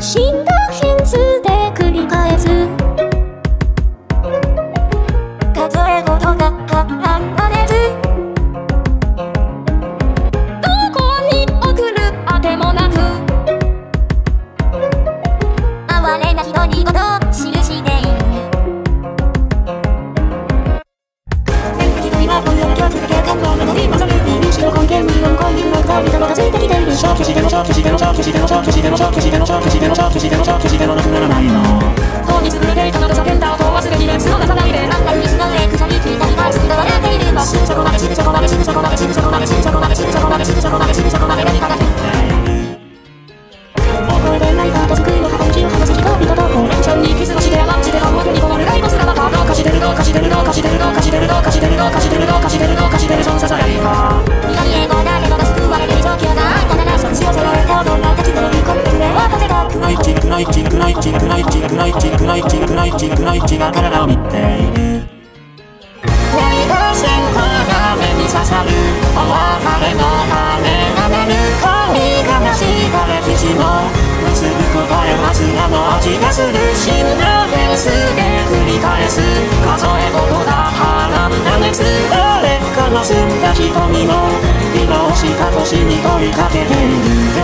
死んだ変数で繰り返す数え事が離れず。どこに送るあてもなく。哀れな人にこと記している。全敵と今今夜の恐怖だけ感動の乗り混ざる認識の根源に論根にの顔にとがついてきている。消去しても消去しても消去しても消去しても消去しても消去しても消してもなくならないの。く暗い口く暗い口く暗い口く暗い口く暗い口が暗い口が体を見ているライブ線が目に刺さるお別れの羽が鳴る恋悲しいかれ記も結ぶ答えは砂の味がする死フェンスで繰り返す数え事だ花が熱誰かの澄んだ瞳も色をした年に問いかけている